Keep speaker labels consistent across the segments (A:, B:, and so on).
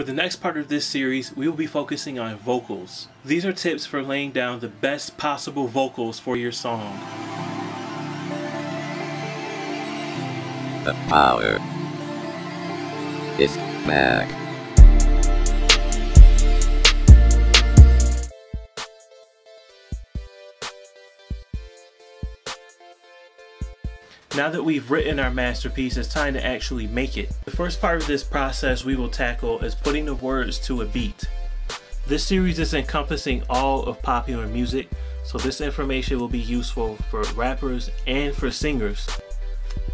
A: For the next part of this series, we will be focusing on vocals. These are tips for laying down the best possible vocals for your song.
B: The power is back.
A: Now that we've written our masterpiece, it's time to actually make it. The first part of this process we will tackle is putting the words to a beat. This series is encompassing all of popular music, so this information will be useful for rappers and for singers.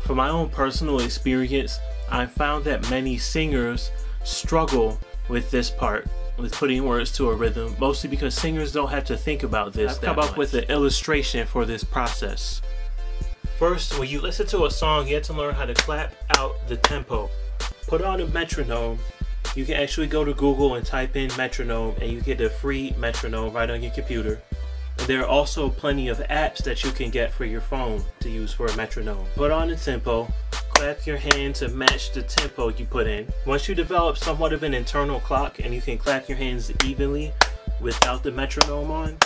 A: From my own personal experience, I found that many singers struggle with this part, with putting words to a rhythm, mostly because singers don't have to think about this. I've come up with an illustration for this process. First, when you listen to a song, you have to learn how to clap out the tempo. Put on a metronome. You can actually go to Google and type in metronome and you get a free metronome right on your computer. And there are also plenty of apps that you can get for your phone to use for a metronome. Put on a tempo, clap your hand to match the tempo you put in. Once you develop somewhat of an internal clock and you can clap your hands evenly without the metronome on,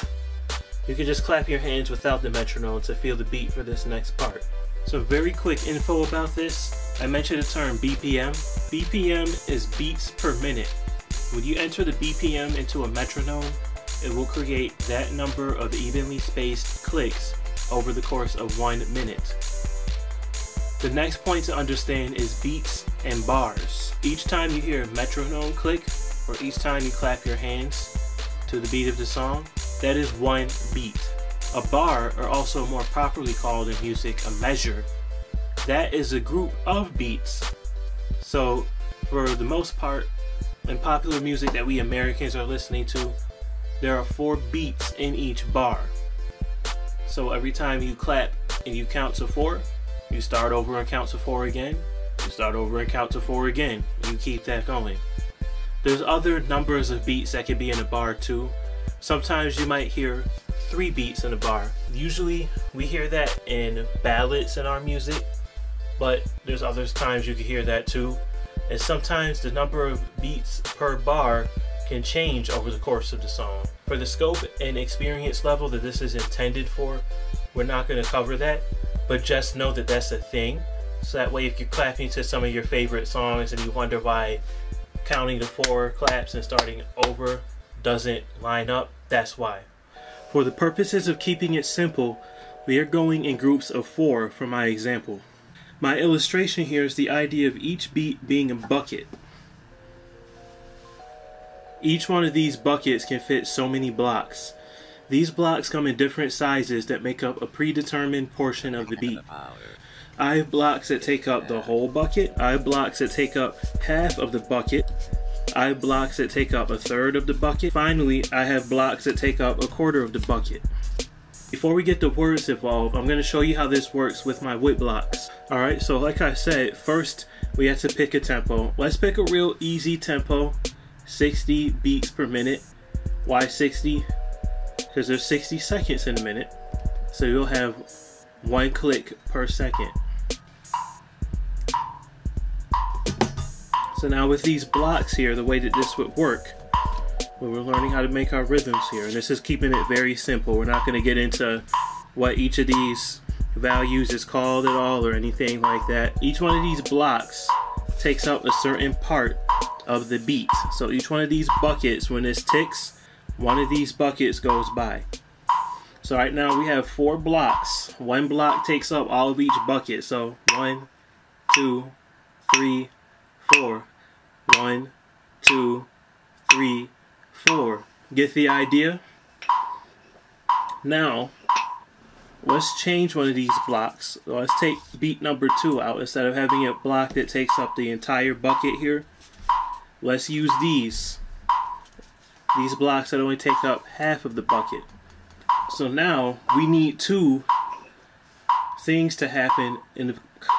A: you can just clap your hands without the metronome to feel the beat for this next part. So very quick info about this. I mentioned the term BPM. BPM is beats per minute. When you enter the BPM into a metronome, it will create that number of evenly spaced clicks over the course of one minute. The next point to understand is beats and bars. Each time you hear a metronome click, or each time you clap your hands to the beat of the song, that is one beat. A bar, or also more properly called in music, a measure, that is a group of beats. So, for the most part, in popular music that we Americans are listening to, there are four beats in each bar. So every time you clap and you count to four, you start over and count to four again, you start over and count to four again, you keep that going. There's other numbers of beats that can be in a bar too, Sometimes you might hear three beats in a bar. Usually we hear that in ballads in our music, but there's other times you can hear that too. And sometimes the number of beats per bar can change over the course of the song. For the scope and experience level that this is intended for, we're not going to cover that, but just know that that's a thing. So that way if you're clapping to some of your favorite songs and you wonder why counting the four claps and starting over doesn't line up, that's why. For the purposes of keeping it simple, we are going in groups of four for my example. My illustration here is the idea of each beat being a bucket. Each one of these buckets can fit so many blocks. These blocks come in different sizes that make up a predetermined portion of the beat. I have blocks that take up the whole bucket. I have blocks that take up half of the bucket. I have blocks that take up a third of the bucket. Finally, I have blocks that take up a quarter of the bucket. Before we get the words involved, I'm going to show you how this works with my whip blocks. Alright, so like I said, first we have to pick a tempo. Let's pick a real easy tempo, 60 beats per minute. Why 60? Because there's 60 seconds in a minute. So you'll have one click per second. So now with these blocks here, the way that this would work, we're learning how to make our rhythms here, and this is keeping it very simple. We're not going to get into what each of these values is called at all or anything like that. Each one of these blocks takes up a certain part of the beat. So each one of these buckets, when this ticks, one of these buckets goes by. So right now we have four blocks. One block takes up all of each bucket. So one, two, three, four. One, two, three, four. Get the idea? Now, let's change one of these blocks. Let's take beat number two out. Instead of having a block that takes up the entire bucket here, let's use these. These blocks that only take up half of the bucket. So now we need two things to happen in the,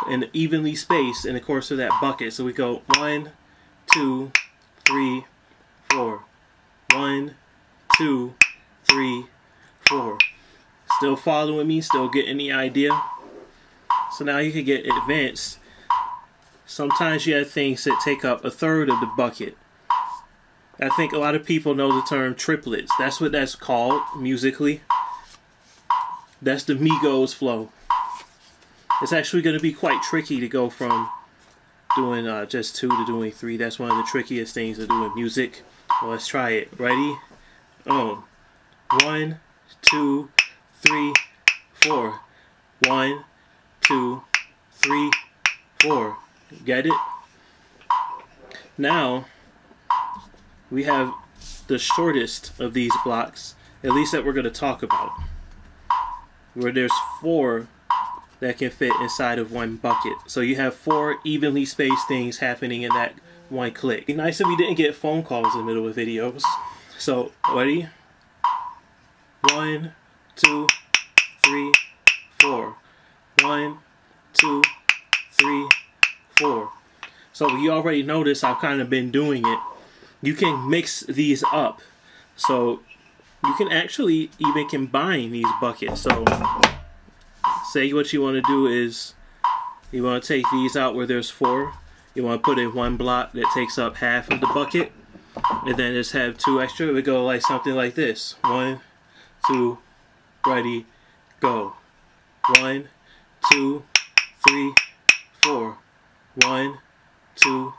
A: in evenly spaced in the course of that bucket. So we go one, two, three, four. One, two, three, four. Still following me? Still getting the idea? So now you can get advanced. Sometimes you have things that take up a third of the bucket. I think a lot of people know the term triplets. That's what that's called musically. That's the Migos flow. It's actually going to be quite tricky to go from doing uh, just two to doing three. That's one of the trickiest things to do in music. Well, let's try it. Ready? Oh. One, two, three, four. One, two, three, four. Get it? Now, we have the shortest of these blocks, at least that we're going to talk about, where there's four that can fit inside of one bucket. So you have four evenly spaced things happening in that one click. Be nice if we didn't get phone calls in the middle of videos. So, ready? One, two, three, four. One, two, three, four. So you already notice I've kind of been doing it. You can mix these up. So you can actually even combine these buckets. So say what you want to do is you want to take these out where there's four. You want to put in one block that takes up half of the bucket. And then just have two extra. It would go like something like this. One, two, ready, go. One, two, three, four. One, two,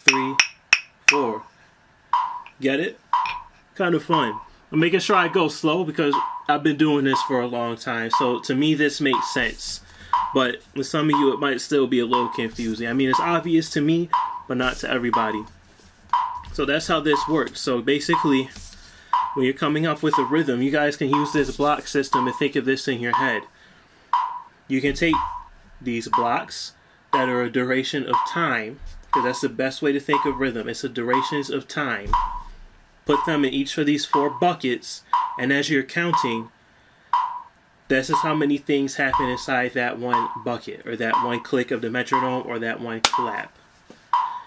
A: three, four. Get it? Kind of fun. I'm making sure I go slow because I've been doing this for a long time. So to me, this makes sense. But with some of you, it might still be a little confusing. I mean, it's obvious to me, but not to everybody. So that's how this works. So basically, when you're coming up with a rhythm, you guys can use this block system and think of this in your head. You can take these blocks that are a duration of time, because that's the best way to think of rhythm. It's the durations of time put them in each of these four buckets, and as you're counting, this is how many things happen inside that one bucket, or that one click of the metronome, or that one clap.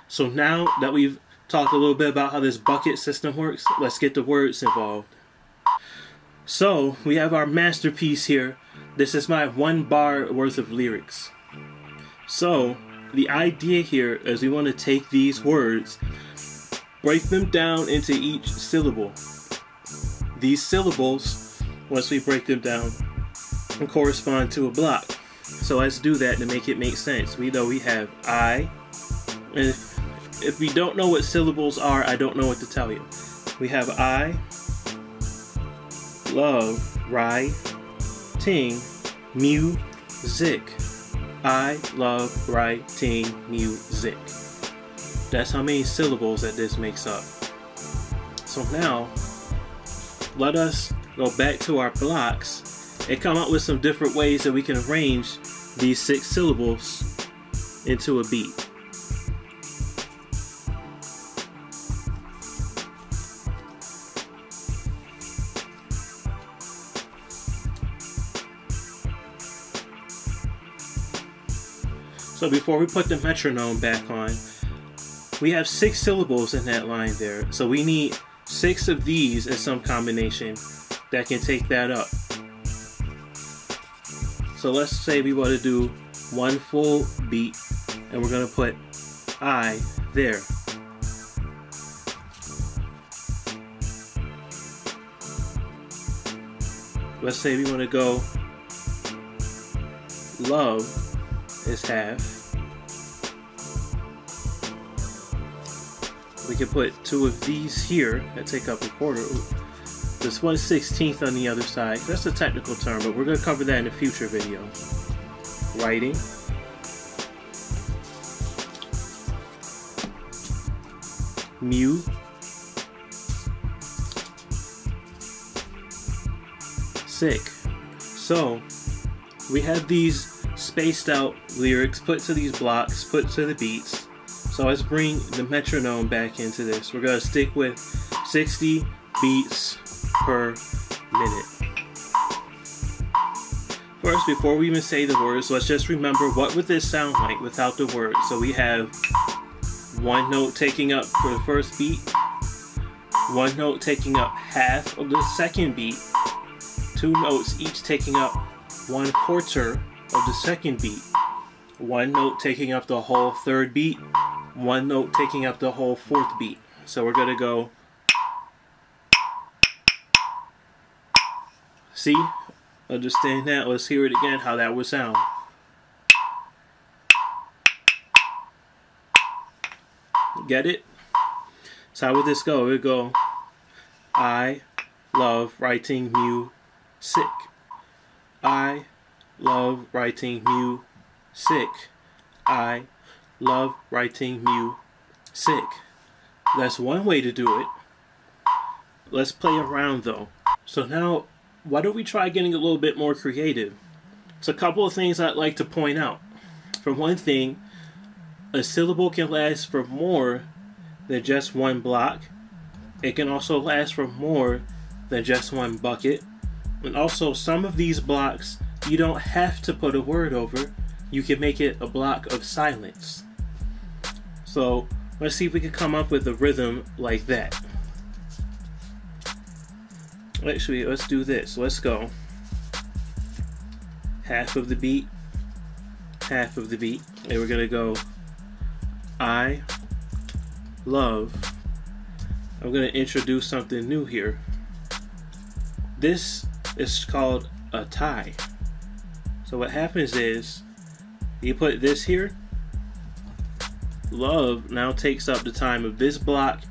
A: So now that we've talked a little bit about how this bucket system works, let's get the words involved. So we have our masterpiece here. This is my one bar worth of lyrics. So the idea here is we want to take these words break them down into each syllable. These syllables, once we break them down, and correspond to a block. So let's do that to make it make sense. We know we have I, and if, if we don't know what syllables are, I don't know what to tell you. We have I, love, right, ting, music. I love writing music. That's how many syllables that this makes up. So now, let us go back to our blocks and come up with some different ways that we can arrange these six syllables into a beat. So before we put the metronome back on, we have six syllables in that line there. So we need six of these in some combination that can take that up. So let's say we want to do one full beat and we're going to put I there. Let's say we want to go love is half. We can put two of these here that take up a quarter. This one sixteenth on the other side. That's a technical term, but we're going to cover that in a future video. Writing. Mu. Sick. So, we have these spaced out lyrics put to these blocks, put to the beats. So let's bring the metronome back into this. We're going to stick with 60 beats per minute. First, before we even say the words, let's just remember what would this sound like without the words. So we have one note taking up for the first beat, one note taking up half of the second beat, two notes each taking up one quarter of the second beat, one note taking up the whole third beat, one note taking up the whole fourth beat. So we're going to go See? Understand that? Let's hear it again how that would sound. Get it? So how would this go? It would go I love writing music. I love writing music. I love writing music. That's one way to do it. Let's play around though. So now, why don't we try getting a little bit more creative? It's a couple of things I'd like to point out. For one thing, a syllable can last for more than just one block. It can also last for more than just one bucket. And also, some of these blocks you don't have to put a word over, you can make it a block of silence. So, let's see if we can come up with a rhythm like that. Actually, let's do this. Let's go. Half of the beat, half of the beat. And we're gonna go I love. I'm to introduce something new here. This is called a tie. So what happens is you put this here. Love now takes up the time of this block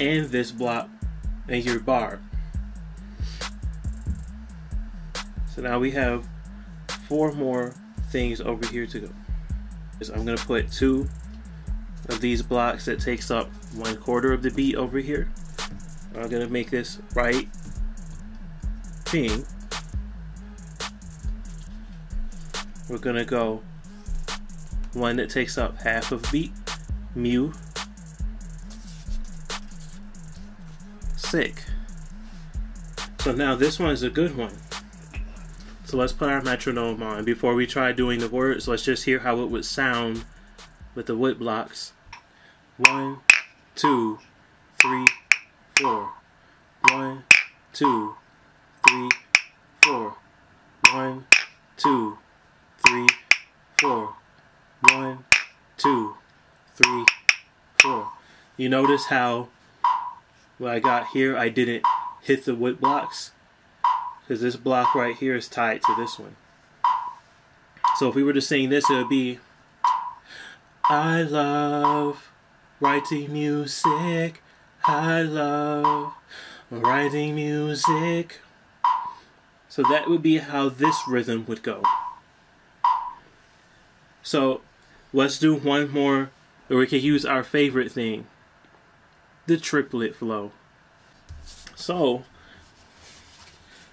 A: and this block and your bar. So now we have four more things over here to go. So I'm going to put two of these blocks that takes up one quarter of the beat over here. I'm gonna make this right ping. We're gonna go one that takes up half of beat, mu, sick. So now this one is a good one. So let's put our metronome on. Before we try doing the words, let's just hear how it would sound with the wood blocks. One, two, three, four. One, two, three, four. One, two, three, four. One, two, three, four. You notice how when I got here, I didn't hit the wood blocks because this block right here is tied to this one. So if we were to sing this, it would be I love writing music. I love writing music. So that would be how this rhythm would go. So let's do one more, or we can use our favorite thing the triplet flow. So,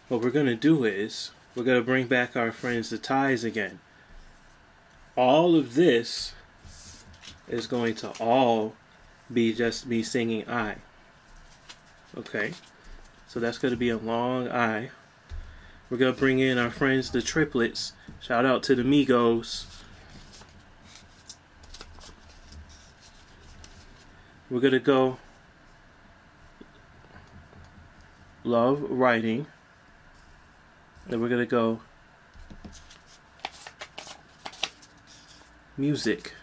A: what we're going to do is we're going to bring back our friends the ties again. All of this is going to all be just me singing I. Okay, so that's going to be a long I. We're going to bring in our friends, the triplets. Shout out to the Migos. We're going to go love writing. And we're going to go music.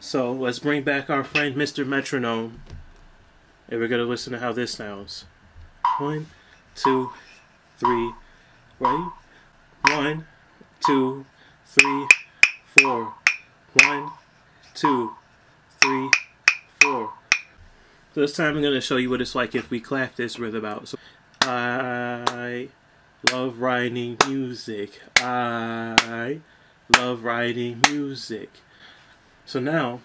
A: So let's bring back our friend Mr. Metronome. And we're going to listen to how this sounds. One, two, three, right One, two, three, four. One, two, three, four. So this time I'm going to show you what it's like if we clap this rhythm out. So I love writing music. I love writing music. So now,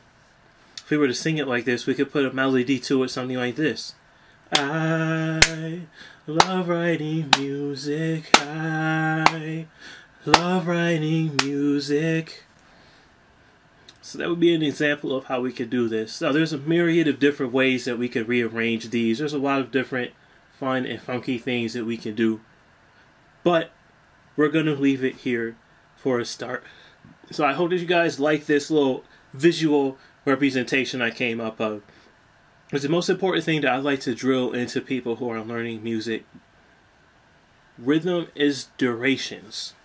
A: if we were to sing it like this, we could put a melody to it, something like this. I love writing music. I love writing music. So that would be an example of how we could do this. Now there's a myriad of different ways that we could rearrange these. There's a lot of different fun and funky things that we can do. But we're going to leave it here for a start. So I hope that you guys like this little visual representation I came up of. It's the most important thing that I like to drill into people who are learning music. Rhythm is durations.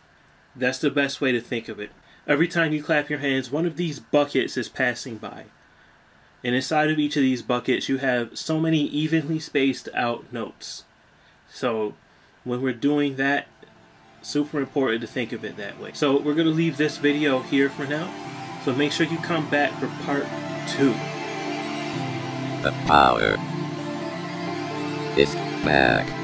A: That's the best way to think of it. Every time you clap your hands, one of these buckets is passing by. And inside of each of these buckets, you have so many evenly spaced out notes. So when we're doing that, super important to think of it that way. So we're going to leave this video here for now. So make sure you come back for part two.
B: The power is back.